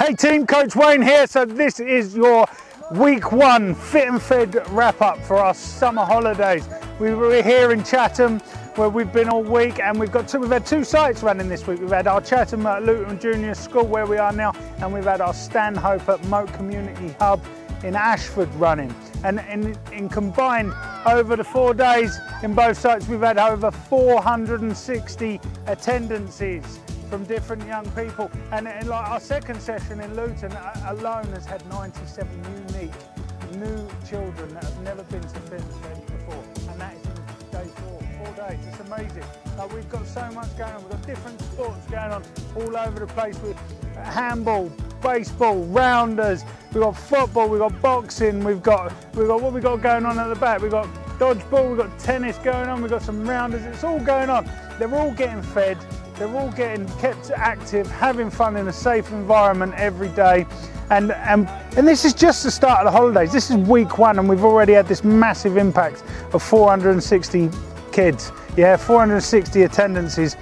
Hey team, Coach Wayne here. So this is your week one fit and fed wrap up for our summer holidays. We were here in Chatham where we've been all week and we've got two, we've had two sites running this week. We've had our Chatham at Luton Junior School where we are now and we've had our Stanhope at Moat Community Hub in Ashford running. And in, in, combined over the four days in both sites, we've had over 460 attendances from different young people. And, like our second session in Luton alone has had 97 unique new children that have never been to Finland before. And that is in day four, four days. It's amazing. Like we've got so much going on. We've got different sports going on all over the place with handball, baseball, rounders, we've got football, we've got boxing, we've got we've got what we got going on at the back. We've got dodgeball, we've got tennis going on, we've got some rounders, it's all going on. They're all getting fed they're all getting kept active, having fun in a safe environment every day. And, and, and this is just the start of the holidays. This is week one and we've already had this massive impact of 460 kids. Yeah, 460 attendances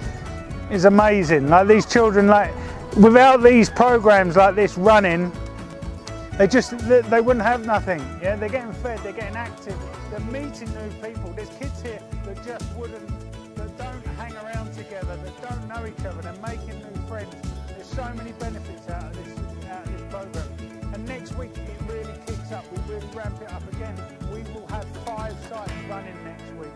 is amazing. Like these children, like without these programs like this running, they just they, wouldn't have nothing. Yeah, they're getting fed, they're getting active, they're meeting new people. There's kids here that just wouldn't, that don't hang don't know each other, they're making new friends. There's so many benefits out of this, out of this program. And next week it really kicks up, we really ramp it up again. We will have five sites running next week.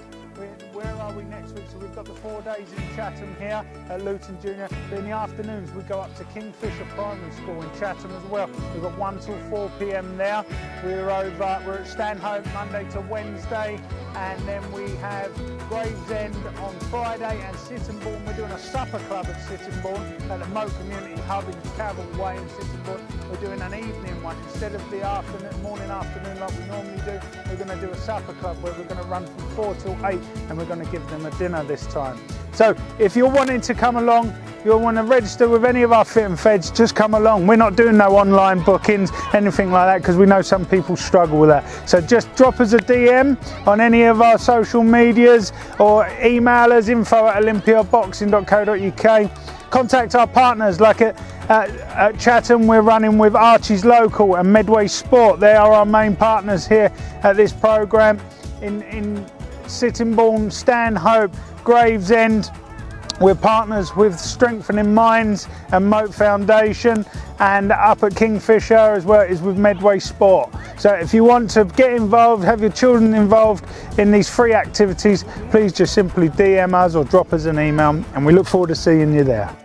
where are we next week? So we've got the four days in Chatham here at Luton Junior. But in the afternoons we go up to Kingfisher Primary School in Chatham as well. We've got 1 till 4 p.m. there. We're over, we're at Stanhope Monday to Wednesday and then we have Gravesend on Friday and Sittingbourne. We're doing a supper club at Sittingbourne at the Moat Community Hub in Cavell Way in Sittingbourne. We're doing an evening one instead of the afternoon, morning afternoon like we normally do. We're going to do a supper club where we're going to run from 4 till 8 and we're going to give them a dinner this time. So if you're wanting to come along, you'll want to register with any of our fit and feds, just come along. We're not doing no online bookings, anything like that, because we know some people struggle with that. So just drop us a DM on any of our social medias or email us info at olympiaboxing.co.uk. Contact our partners like at, at, at Chatham, we're running with Arches Local and Medway Sport. They are our main partners here at this programme. In, in Sittingbourne, Stanhope, Gravesend, we're partners with Strengthening Minds and Moat Foundation and up at Kingfisher as well as with Medway Sport. So if you want to get involved, have your children involved in these free activities, please just simply DM us or drop us an email and we look forward to seeing you there.